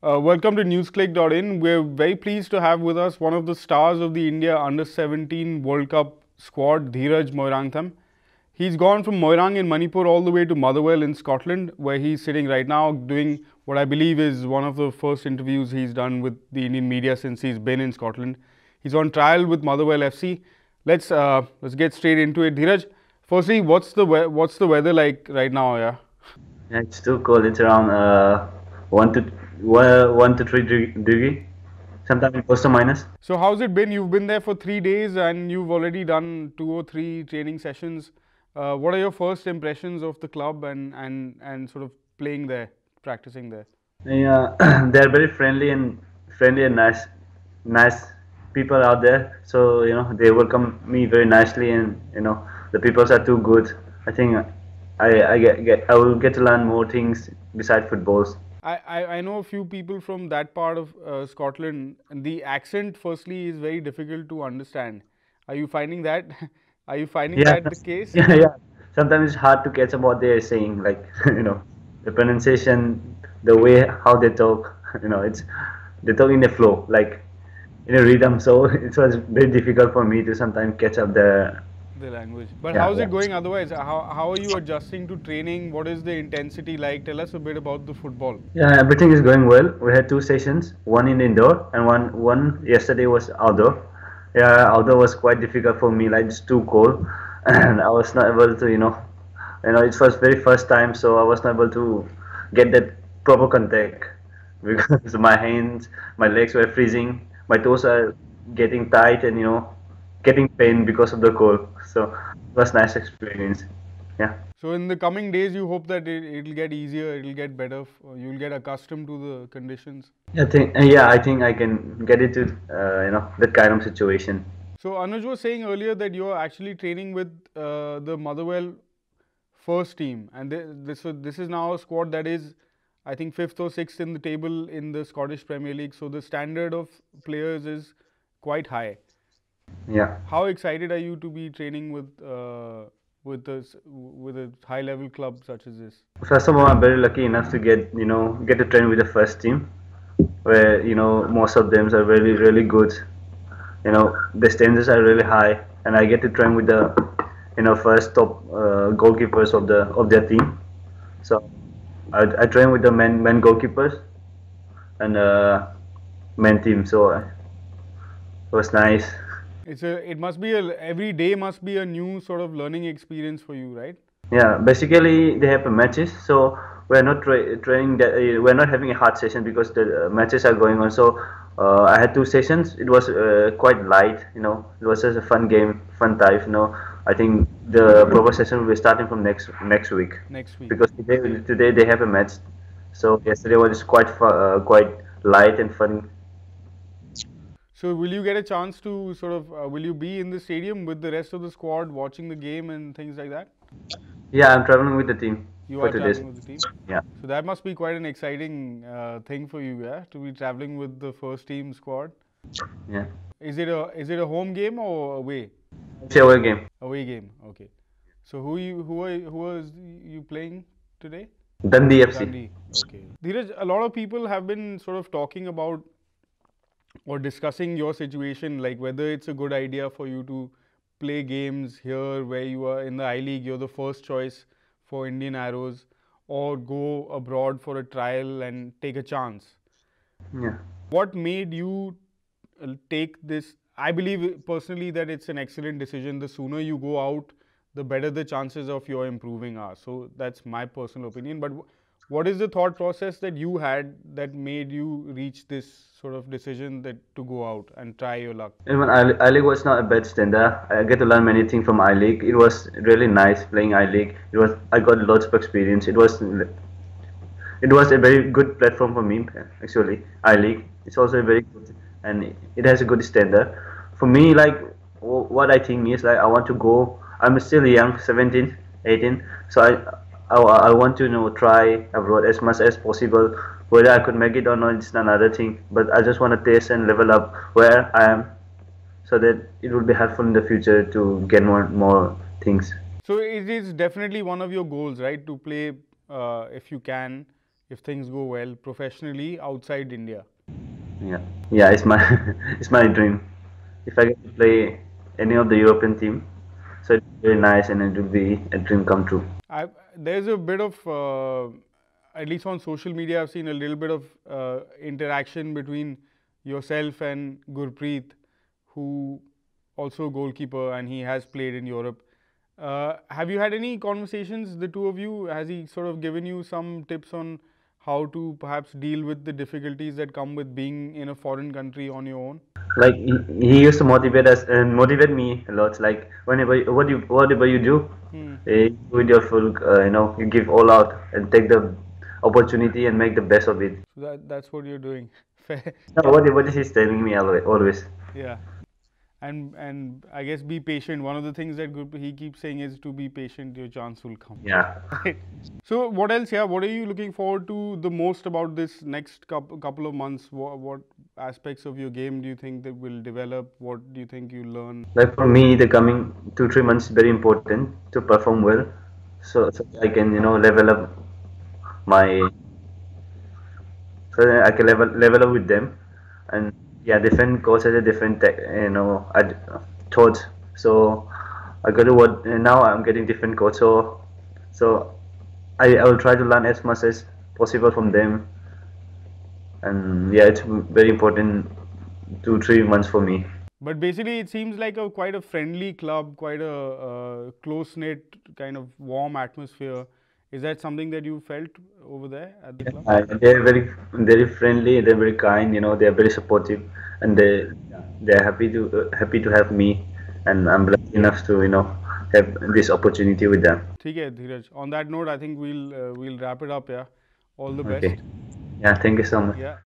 Uh, welcome to newsclick.in. We're very pleased to have with us one of the stars of the India Under 17 World Cup squad, Dheeraj Moirangthem. He's gone from Moirang in Manipur all the way to Motherwell in Scotland, where he's sitting right now doing what I believe is one of the first interviews he's done with the Indian media since he's been in Scotland. He's on trial with Motherwell FC. Let's uh, let's get straight into it. Dheeraj, firstly, what's the what's the weather like right now? Yeah. Yeah, it's too cold. It's around uh, one to one to three degree, sometimes plus or minus. So how's it been? You've been there for three days and you've already done two or three training sessions. Uh, what are your first impressions of the club and, and, and sort of playing there, practicing there? Yeah, they're very friendly and friendly and nice, nice people out there. So you know they welcome me very nicely, and you know the peoples are too good. I think I I get, get I will get to learn more things besides footballs. I, I know a few people from that part of uh, Scotland. The accent, firstly, is very difficult to understand. Are you finding that? Are you finding yeah. that the case? Yeah, yeah. Sometimes it's hard to catch up what they're saying. Like you know, the pronunciation, the way how they talk. You know, it's they talk in a flow, like in a rhythm. So it was very difficult for me to sometimes catch up the the language. But yeah, how's yeah. it going otherwise? How, how are you adjusting to training? What is the intensity like? Tell us a bit about the football. Yeah, everything is going well. We had two sessions, one in indoor and one one yesterday was outdoor. Yeah, outdoor was quite difficult for me, like it's too cold, and I was not able to, you know, you know, it was very first time, so I was not able to get that proper contact because my hands, my legs were freezing, my toes are getting tight, and you know, getting pain because of the cold. So it was nice experience. Yeah. So in the coming days, you hope that it, will get easier, it'll get better, you'll get accustomed to the conditions. I think, yeah, I think I can get it to, uh, you know, that kind of situation. So Anuj was saying earlier that you're actually training with uh, the Motherwell first team, and this this is now a squad that is, I think, fifth or sixth in the table in the Scottish Premier League. So the standard of players is quite high. Yeah. How excited are you to be training with uh, with this with a high level club such as this? First of all, I'm very lucky enough to get you know get to train with the first team, where you know most of them are really really good. You know the standards are really high, and I get to train with the you know first top uh, goalkeepers of the of their team. So I, I train with the men men goalkeepers and uh, men team. So it was nice. It's a. It must be a. Every day must be a new sort of learning experience for you, right? Yeah. Basically, they have matches, so we're not tra- training. That uh, we're not having a hard session because the uh, matches are going on. So uh, I had two sessions. It was uh, quite light. You know, it was just a fun game, fun type. You know, I think the proper session will be starting from next next week. Next week. Because today today they have a match. So yesterday was quite uh, quite light and fun so will you get a chance to sort of uh, will you be in the stadium with the rest of the squad watching the game and things like that? Yeah, I'm traveling with the team. You are traveling with the team. Yeah. So that must be quite an exciting uh, thing for you, yeah, to be traveling with the first team squad. Yeah. Is it a is it a home game or away? It's a away game. Away game. Okay. So who you who are who are you playing today? Dundee FC. Dundee. Okay. Dheeraj, a lot of people have been sort of talking about or discussing your situation, like whether it's a good idea for you to play games here where you are in the I League, you're the first choice for Indian Arrows, or go abroad for a trial and take a chance. Yeah. What made you uh, take this? I believe personally that it's an excellent decision. The sooner you go out, the better the chances of your improving are. So that's my personal opinion. But what is the thought process that you had that made you reach this sort of decision that to go out and try your luck? Even I League was not a bad standard. I get to learn many things from I League. It was really nice playing I League. It was I got lots of experience. It was it was a very good platform for me actually. I League. It's also very good and it has a good standard. For me, like what I think is like I want to go. I'm still young, 17, 18. So I I, I want to you know try abroad as much as possible. Whether I could make it or not, it's another thing. But I just want to taste and level up where I am, so that it will be helpful in the future to get more more things. So it is definitely one of your goals, right? To play, uh, if you can, if things go well professionally outside India? Yeah, yeah, it's my it's my dream. If I get to play any of the European team, so it's very nice and it will be a dream come true. I, there's a bit of, uh, at least on social media, I've seen a little bit of uh, interaction between yourself and Gurpreet, who also goalkeeper and he has played in Europe. Uh, have you had any conversations, the two of you? Has he sort of given you some tips on how to perhaps deal with the difficulties that come with being in a foreign country on your own? Like he, he used to motivate us and motivate me a lot. Like whenever what you whatever you do, Hmm. eh, with your full, uh, you know, you give all out and take the opportunity and make the best of it. So that, that's what you're doing. Fair. No, what what is he telling me always? always. Yeah. And and I guess be patient. One of the things that he keeps saying is to be patient, your chance will come. Yeah. So what else? Yeah, what are you looking forward to the most about this next couple couple of months? What, what aspects of your game do you think that will develop? What do you think you learn? Like for me, the coming two three months is very important to perform well, so, so I can you know level up my so I can level level up with them, and yeah, different has a different tech, you know ad, thoughts. So I got to what now I'm getting different coach. So so I I will try to learn as much as possible from them, and yeah, it's very important two three months for me. But basically, it seems like a quite a friendly club, quite a uh, close knit kind of warm atmosphere. Is that something that you felt over there at the club? Uh, they're very, very friendly. They're very kind. You know, they're very supportive, and they they're happy to uh, happy to have me, and I'm blessed enough to you know have this opportunity with them. Okay, On that note, I think we'll uh, we'll wrap it up. Yeah. All the best. Okay. Yeah. Thank you so much. Yeah.